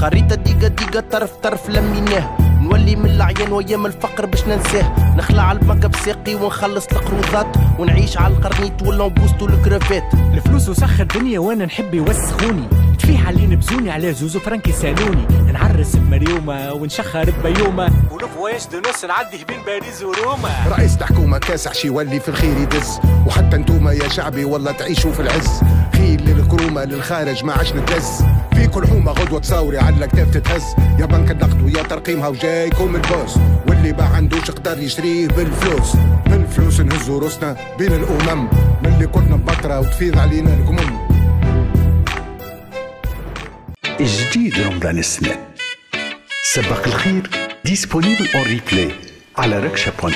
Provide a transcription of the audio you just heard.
خريطة ديقة ديقة طرف طرف لميناه نولي من العيان وايام الفقر باش ننساه. نخلع على البنكة بساقي ونخلص القروضات. ونعيش على القرنيت واللامبوست والكرافات الفلوس وسخ الدنيا وأنا نحب يوسخوني. تفيح اللي نبزوني على زوزو فرانكي سالوني. نعرس بمريومة ونشخر بيومة. ونفواش دو نص نعدي بين باريس وروما. رئيس الحكومة كاسح شي يولي في الخير يدز. وحتى انتوما يا شعبي والله تعيشوا في العز. خيل للكرومة للخارج ما عادش نتهز فيكو الحومة غدوة تصاوري على الكتاف تتهز. يا بنك النقد ويا ترقيمها وجايكم البوس واللي ما عندوش قدر يشريه بالفلوس. بالفلوس نهزو روسنا بين الأمم. من اللي كنا بمطرة وتفيض علينا الكمم جديد رمضان السنة. سبق الخير ديسبونيبل اون ريبلاي على ركشة بوان